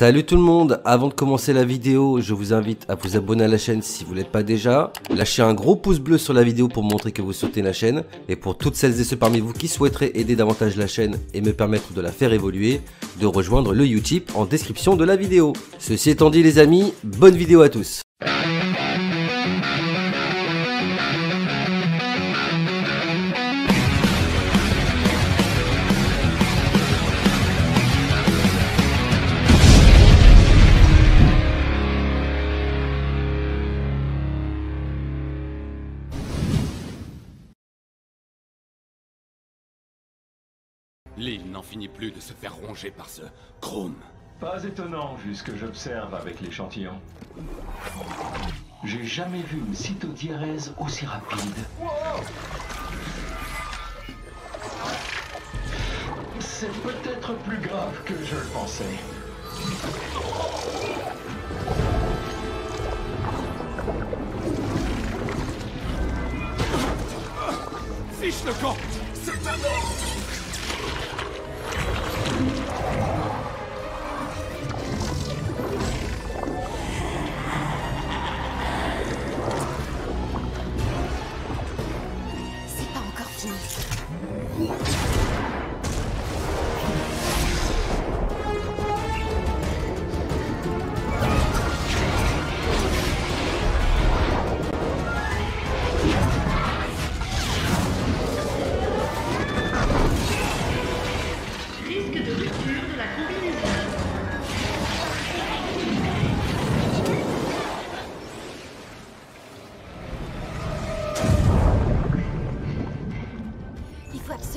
Salut tout le monde, avant de commencer la vidéo, je vous invite à vous abonner à la chaîne si vous l'êtes pas déjà. Lâchez un gros pouce bleu sur la vidéo pour montrer que vous soutenez la chaîne. Et pour toutes celles et ceux parmi vous qui souhaiteraient aider davantage la chaîne et me permettre de la faire évoluer, de rejoindre le Utip en description de la vidéo. Ceci étant dit les amis, bonne vidéo à tous. L'île n'en finit plus de se faire ronger par ce chrome. Pas étonnant vu ce que j'observe avec l'échantillon. J'ai jamais vu une cytodiérèse aussi rapide. C'est peut-être plus grave que je le pensais. Fiche le camp C'est un Thank you.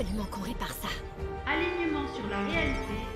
absolument qu'on répare ça. Alignement sur la réalité